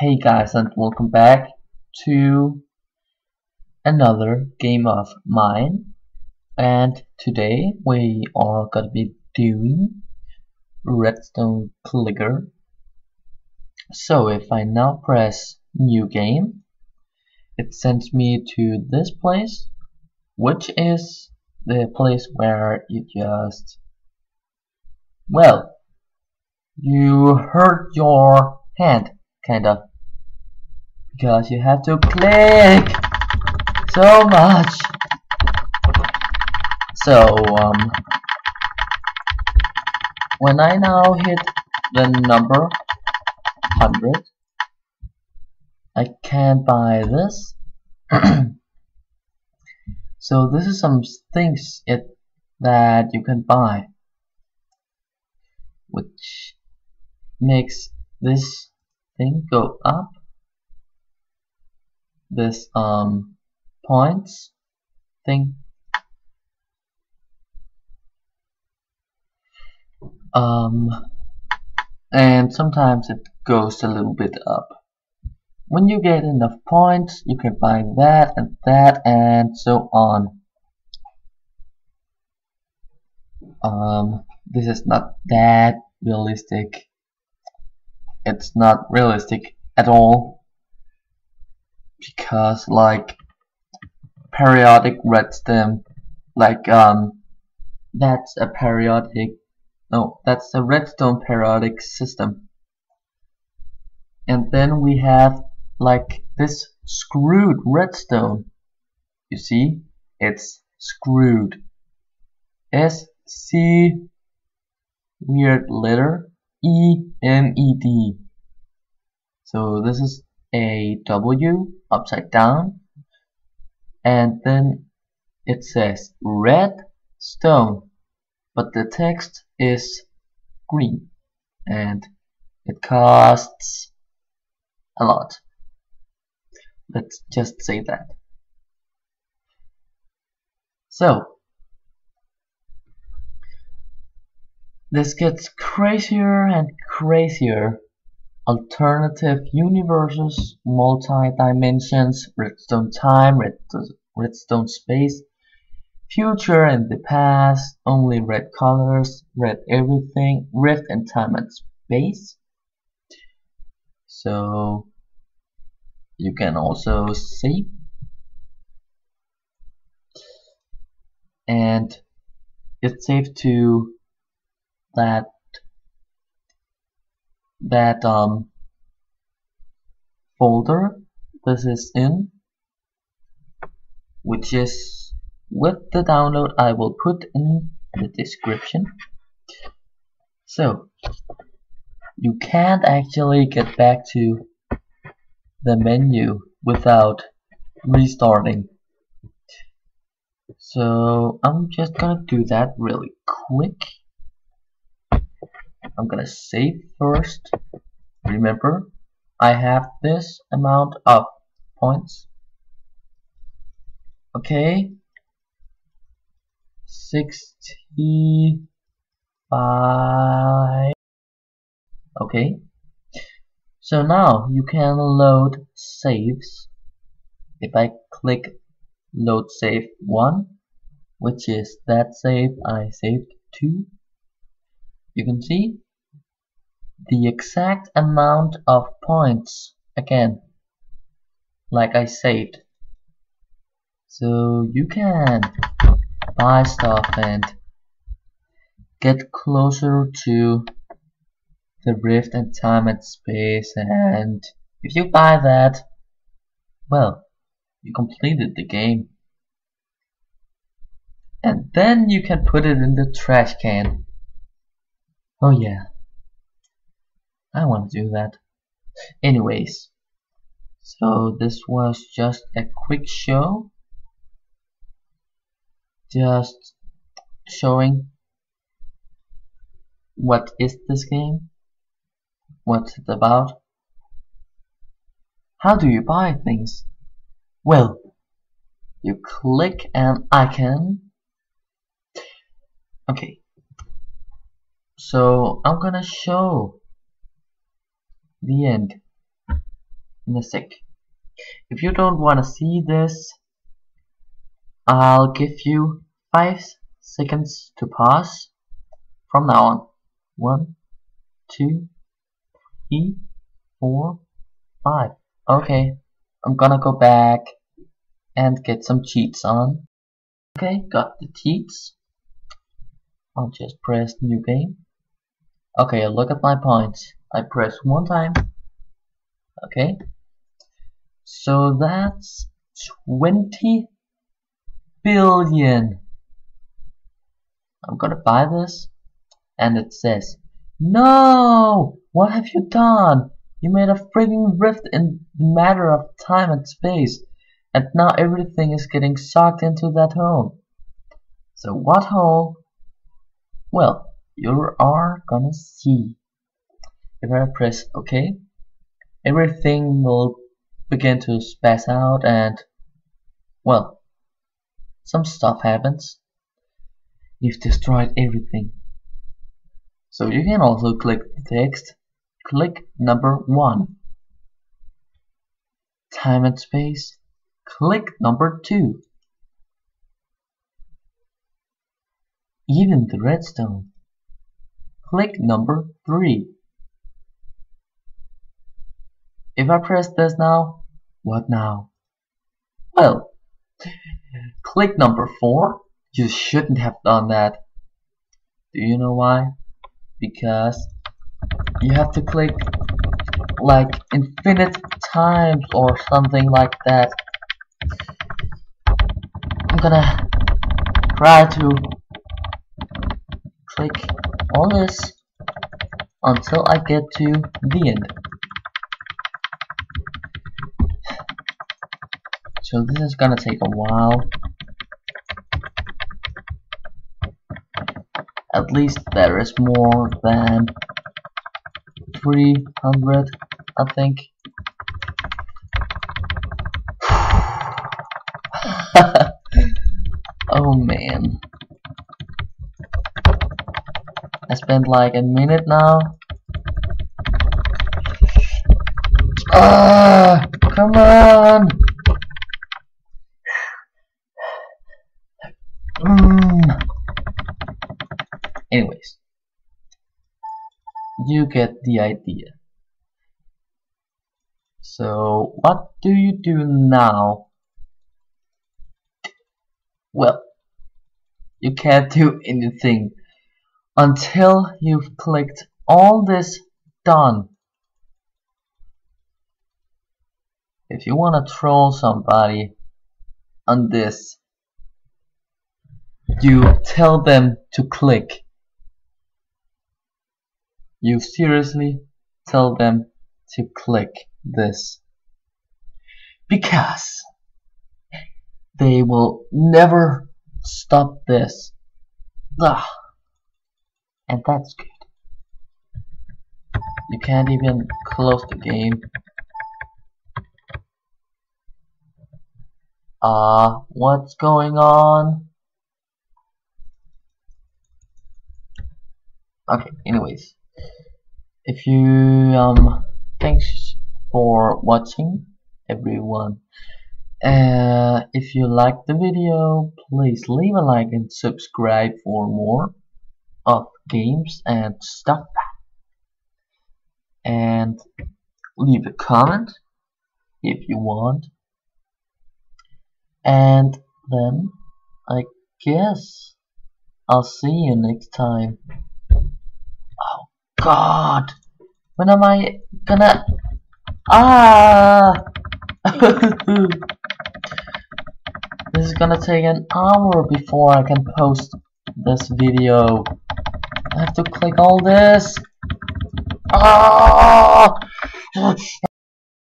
Hey guys and welcome back to another game of mine. And today we are gonna be doing redstone clicker. So if I now press new game it sends me to this place which is the place where you just well you hurt your hand kind of because you have to click so much. So um when I now hit the number 100 I can buy this. So this is some things it that you can buy which makes this thing go up this um points. Thing um and sometimes it goes a little bit up. When you get enough points you can buy that and that and so on. Um this is not that realistic. It's not realistic at all because like periodic redstone like um that's a periodic no that's a redstone periodic system. And then we have like this screwed redstone. You see? It's screwed. S C weird letter E M E D. So this is a W upside down. And then it says red stone but the text is green. And it costs a lot. Let's just say that. So this gets crazier and crazier alternative universes, multi-dimensions, redstone time, redstone space, future and the past, only red colors, red everything, rift and time and space. So you can also save and it's safe to that that um, folder this is in which is with the download I will put in the description. So you can't actually get back to the menu without restarting. So I'm just gonna do that really quick I'm gonna save first. Remember I have this amount of points. Okay. 65 okay. So now you can load saves. If I click load save 1 which is that save I saved to you can see the exact amount of points again like I said. So you can buy stuff and get closer to the rift and time and space and if you buy that well you completed the game. And then you can put it in the trash can oh yeah I want to do that. Anyways, so this was just a quick show. Just showing what is this game, what's it about, how do you buy things? Well, you click an icon. Okay, so I'm gonna show the end in a sec. If you don't want to see this, I'll give you 5 seconds to pause from now on. One, two, three, four, five. Okay, I'm gonna go back and get some cheats on. Okay, got the cheats. I'll just press new game. Okay, look at my points. I press one time. Okay. So that's 20 billion. I'm gonna buy this. And it says, No! What have you done? You made a frigging rift in the matter of time and space. And now everything is getting sucked into that hole. So what hole? Well, you are gonna see. If I press OK, everything will begin to space out and, well, some stuff happens. You've destroyed everything. So you can also click the text, click number 1. Time and space, click number 2. Even the redstone. Click number 3. If I press this now, what now? Well, click number 4. You shouldn't have done that. Do you know why? Because you have to click like infinite times or something like that. I'm gonna try to click all this until I get to the end. So this is gonna take a while. At least there is more than 300, I think. oh man. Spent like a minute now. Ah, come on. Mm. Anyways, you get the idea. So, what do you do now? Well, you can't do anything until you've clicked all this done. If you want to troll somebody on this, you tell them to click. You seriously tell them to click this. Because they will never stop this. Ugh and that's good. You can't even close the game. Uh, what's going on? Okay, anyways. If you, um, thanks for watching, everyone. Uh, if you liked the video, please leave a like and subscribe for more of games and stuff. And leave a comment if you want. And then I guess I'll see you next time. Oh god. When am I gonna ah! This is gonna take an hour before I can post this video I have to click all this. Ah!